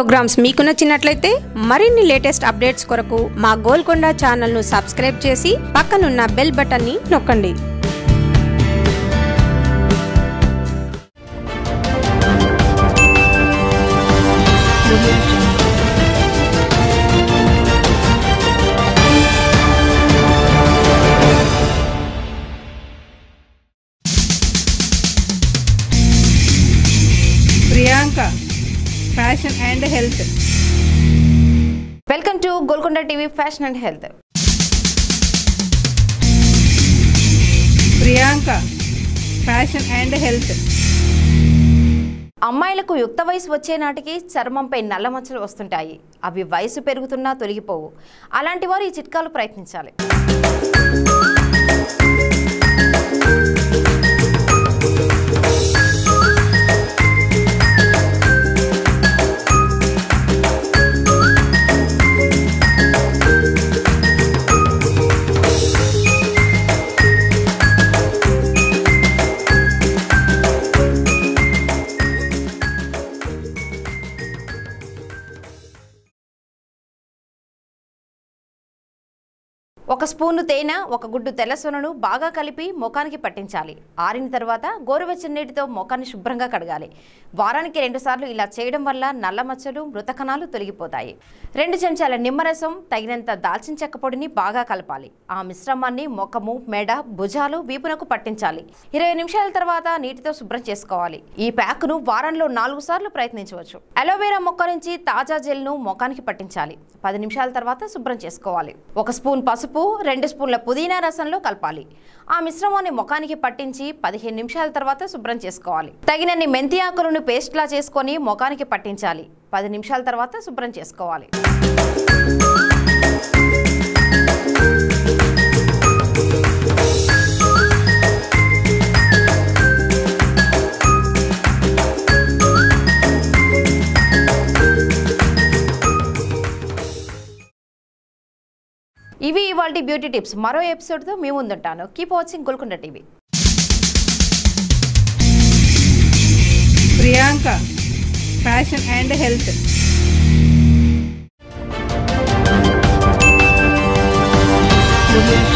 Programmes మీకు నచ్చినట్లయితే మరిన్ని లేటెస్ట్ అప్డేట్స్ కొరకు మా గోల్కొండ ఛానల్ను సబ్స్క్రైబ్ చేసి పక్కనున్న బెల్ బటన్ని నొక్కండి. Priyanka fashion and health welcome to Golconda TV fashion and health Priyanka fashion and health అమ్మాయిలకు యుక్త వయసు వచ్చే నాటికి చర్మంపై నల్ల మచ్చలు వస్తుంటాయి. అవి వయసు పెరుగుతున్నా తొలగిపోవు. అలాంటి వారు ఈ చిట్కాలు ప్రయత్నించాలి. ఒక స్పూను తేనె ఒక గుడ్డు తెల్లసొనను బాగా కలిపి ముఖానికి పట్టించాలి. ఆరిన తర్వాత గోరువెచ్చని నీటితో ముఖాన్ని శుభ్రంగా కడగాలి. వారానికి రెండు సార్లు ఇలా చేయడం వల్ల నల్ల మచ్చలు మృత కణాలు తొలగిపోతాయి. రెండు చెంచాల నిమ్మరసం తగినంత దాల్చిన చెక్క పొడిని బాగా కలపాలి. ఆ మిశ్రమాన్ని ముఖము మెడ భుజాలు వీపునకు పట్టించాలి. ఇరవై నిమిషాల తర్వాత నీటితో శుభ్రం చేసుకోవాలి. ఈ ప్యాక్ను వారంలో నాలుగు సార్లు ప్రయత్నించవచ్చు. అలోవెరా మొక్క నుంచి తాజా జెల్ను ముఖానికి పట్టించాలి. పది నిమిషాల తర్వాత శుభ్రం చేసుకోవాలి. ఒక స్పూన్ పసుపు రెండు స్పూన్ల పుదీనా రసంలో కలపాలి. ఆ మిశ్రమాన్ని ముఖానికి పట్టించి పదిహేను నిమిషాల తర్వాత శుభ్రం చేసుకోవాలి. తగినన్ని మెంతి ఆకులను పేస్ట్లా చేసుకొని ముఖానికి పట్టించాలి. పది నిమిషాల తర్వాత శుభ్రం చేసుకోవాలి. ఇవి ఇవాళ బ్యూటీ టిప్స్ మరో ఎపిసోడ్తో మేము ముందుంటాను keep watching Golconda TV Priyanka fashion and health Thank